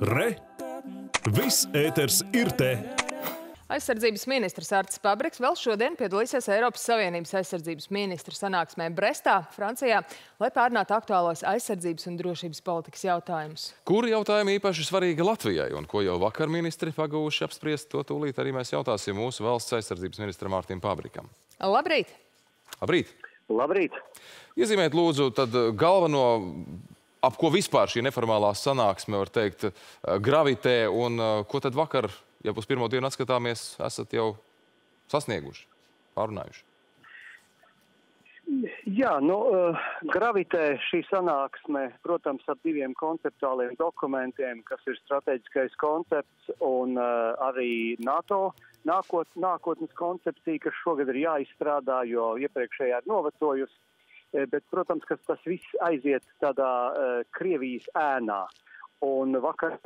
Re! Viss ēters ir te! Aizsardzības ministrs Artis Pabriks vēl šodien piedalīsies Eiropas Savienības aizsardzības ministru sanāksmē Brestā, Francijā, lai pārnātu aktuālos aizsardzības un drošības politikas jautājumus. Kuri jautājumi īpaši svarīgi Latvijai un ko jau vakar ministri pagūši apspriest, to tūlīt arī mēs jautāsim mūsu valsts aizsardzības ministram Mārtim Pabrikam. Labrīt! Labrīt! Labrīt! Iezīmēt lūdzu tad galveno ap ko vispār šī neformālā sanāksme, var teikt, gravitē un ko tad vakar ja uz pirmo dienu atskatāmies, esat jau sasnieguši, pārunājuši? Jā, nu, uh, gravitē šī sanāksme, protams, ar diviem konceptuāliem dokumentiem, kas ir strateģiskais koncepts un arī NATO nākot, nākotnes koncepcija, kas šogad ir jāizstrādā, jo iepriekšējā ir novecojusi. Bet, protams, ka tas viss aiziet tādā uh, Krievijas ēnā. Un vakar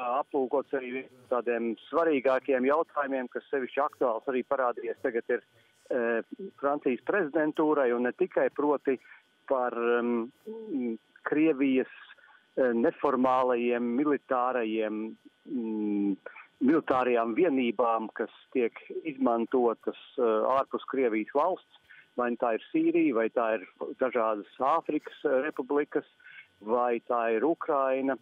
aplūkots arī tādiem svarīgākiem jautājumiem, kas sevišķi aktuāls arī parādījies tagad ir e, Francijas prezidentūrai un ne tikai proti par um, Krievijas e, neformālajiem militārajiem, mm, militārajām vienībām, kas tiek izmantotas uh, ārpus Krievijas valsts, vai tā ir Sīrija, vai tā ir dažādas Āfrikas republikas, vai tā ir Ukraina.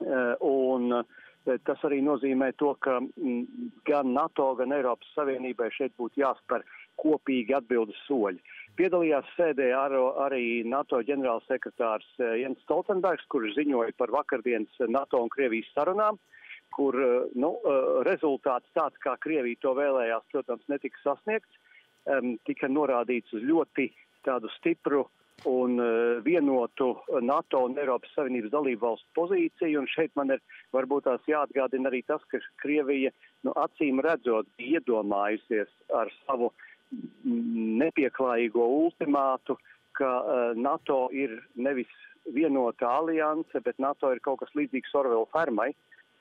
Eh, un eh, tas arī nozīmē to, ka mm, gan NATO, gan Eiropas Savienībai šeit būtu jāspēr kopīgi atbildes soļi. Piedalījās sēdē ar, arī NATO ģenerālsekretārs eh, Jens Stoltenbergs, kurš ziņoja par vakardienas NATO un Krievijas sarunām, kur nu, rezultāts tāds, kā Krievija to vēlējās, protams, netika sasniegts. Um, tika norādīts uz ļoti tādu stipru uh, un uh, vienotu NATO un Eiropas Savienības dalību valstu pozīciju. Un šeit man ir varbūt tās jāatgādina arī tas, ka Krievija nu, acīm redzot iedomājusies ar savu nepieklājīgo ultimātu, ka uh, NATO ir nevis vienota alianse, bet NATO ir kaut kas līdzīgs Orvela fermai,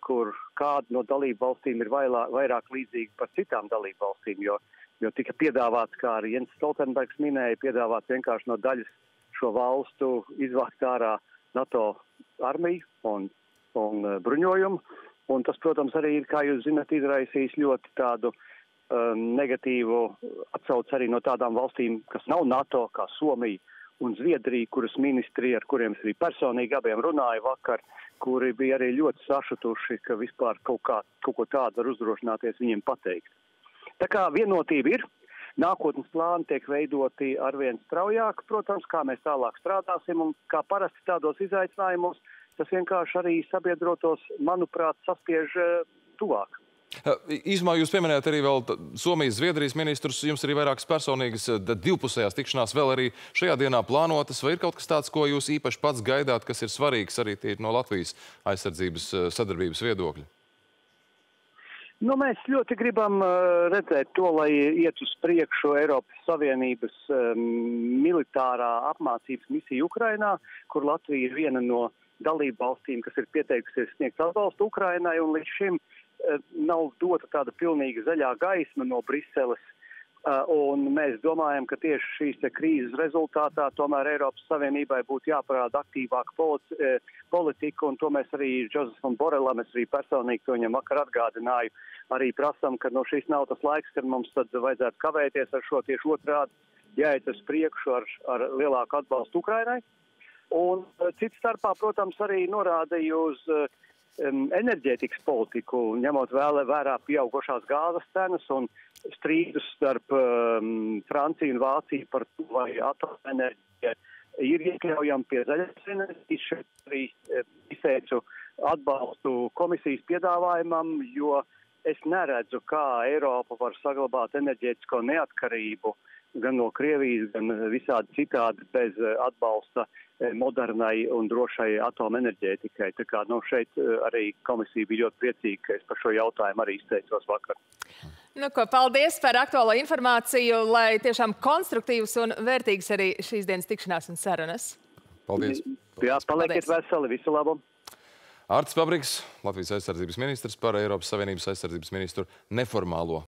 kur kāda no dalību valstīm ir vairāk, vairāk līdzīga par citām dalību valstīm, jo, jo tika piedāvāts, kā arī Jens Stoltenbergs minēja, piedāvāts vienkārši no daļas šo valstu izvākt ārā NATO armiju un, un uh, bruņojumu. Un tas, protams, arī ir, kā jūs zinat, izraisījis ļoti tādu um, negatīvu atsauci arī no tādām valstīm, kas nav NATO, kā Somija un Zviedrija, kuras ministri, ar kuriem es arī personīgi abiem runāju vakar, kuri bija arī ļoti sašutuši, ka vispār kaut, kā, kaut ko tādu var uzdrošināties viņiem pateikt. Tā kā vienotība ir, Nākotnes plāni tiek veidoti arvien straujāk, protams, kā mēs tālāk strādāsim un kā parasti tādos izaicinājumos, tas vienkārši arī sabiedrotos, manuprāt, saspiež eh, tuvāk. Īsumā jūs pieminējāt arī vēl Somijas, Zviedrijas ministrus. Jums arī vairākas personīgas divpusējās tikšanās vēl arī šajā dienā plānotas. Vai ir kaut kas tāds, ko jūs īpaši pats gaidāt, kas ir svarīgs arī no Latvijas aizsardzības sadarbības viedokļa? Nu, mēs ļoti gribam uh, redzēt to, lai iet uz priekšu Eiropas Savienības um, militārā apmācības misija Ukrainā, kur Latvija ir viena no dalību valstīm, kas ir pieteikusies sniegt atbalstu Ukrainai, un līdz šim uh, nav dota tāda pilnīga zaļā gaisma no Briseles un mēs domājam, ka tieši šīs krīzes rezultātā tomēr Eiropas Savienībai būtu jāparāda aktīvāka uh, politika, un to mēs arī Džozefam Borelam, es arī personīgi to viņam vakar atgādināju, arī prasam, ka no šīs nav tas laiks, kad mums tad vajadzētu kavēties ar šo tieši otrādi jāiet uz priekšu ar, ar lielāku atbalstu Ukrainai. Un uh, cits starpā, protams, arī norādīja uz uh, um, enerģētikas politiku, ņemot vēl vērā pieaugušās gāzes cenas un strīdus starp um, Franciju un Vāciju par to, vai atomenerģija ir iekļaujama pie zaļas enerģijas. Šeit arī izteicu atbalstu komisijas piedāvājumam, jo es neredzu, kā Eiropa var saglabāt enerģētisko neatkarību gan no Krievijas, gan visādi citādi bez atbalsta uh, Eh, modernai un drošai atomenerģētikai. Tā kā nu, šeit eh, arī komisija bija ļoti priecīga, ka es par šo jautājumu arī izteicos vakar. Nu, ko, paldies par aktuālo informāciju, lai tiešām konstruktīvas un vērtīgas arī šīs dienas tikšanās un sarunas. Paldies! Jā, palieciet paldies. veseli, visu labu! Arts Pabriks, Latvijas aizsardzības ministrs par Eiropas Savienības aizsardzības ministru neformālo